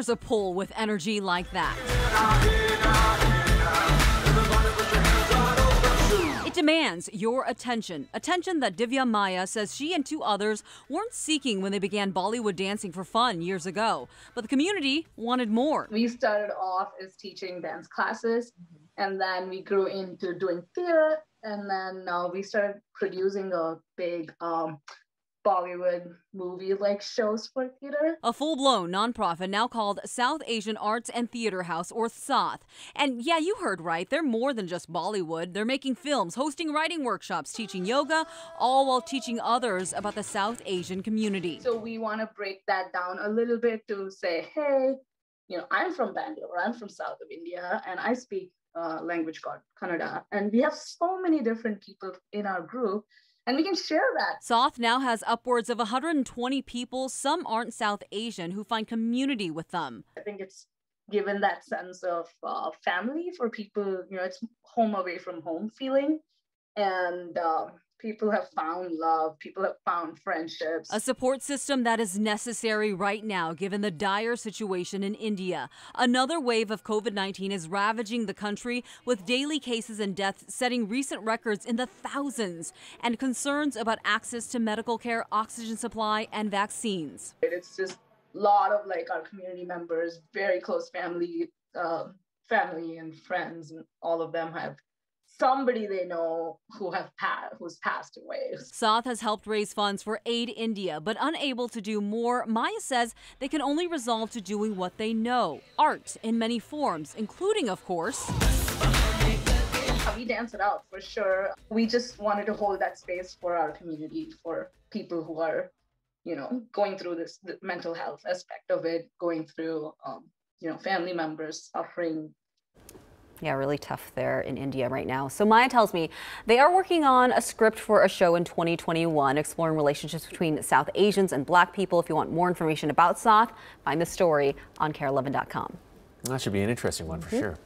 There's a pull with energy like that. It demands your attention. Attention that Divya Maiya says she and two others weren't seeking when they began Bollywood dancing for fun years ago. But the community wanted more. We started off as teaching dance classes, and then we grew into doing theater, and then uh, we started producing a big um, Bollywood movie like shows for theater. A full blown nonprofit now called South Asian Arts and Theater House, or SAATH. And yeah, you heard right, they're more than just Bollywood. They're making films, hosting writing workshops, teaching yoga, all while teaching others about the South Asian community. So we want to break that down a little bit to say, hey, you know, I'm from Bangalore, I'm from south of India, and I speak uh, language called Kannada. And we have so many different people in our group and we can share that. SAATH now has upwards of 120 people. Some aren't South Asian who find community with them. I think it's given that sense of uh, family for people, you know, it's home away from home feeling. And uh, people have found love, people have found friendships. A support system that is necessary right now, given the dire situation in India. Another wave of COVID 19 is ravaging the country, with daily cases and deaths setting recent records in the thousands, and concerns about access to medical care, oxygen supply, and vaccines. It's just a lot of like our community members, very close family, uh, family and friends, and all of them have somebody they know who have passed who's passed away. SAATH has helped raise funds for Aid India, but unable to do more. Maiya says they can only resolve to doing what they know art in many forms, including, of course. We dance it out for sure. We just wanted to hold that space for our community, for people who are, you know, going through this mental health aspect of it, going through, um, you know, family members suffering yeah, really tough there in India right now. So Maiya tells me they are working on a script for a show in 2021 exploring relationships between South Asians and black people. If you want more information about SAATH, find the story on kare11.com. That should be an interesting one for mm -hmm. sure.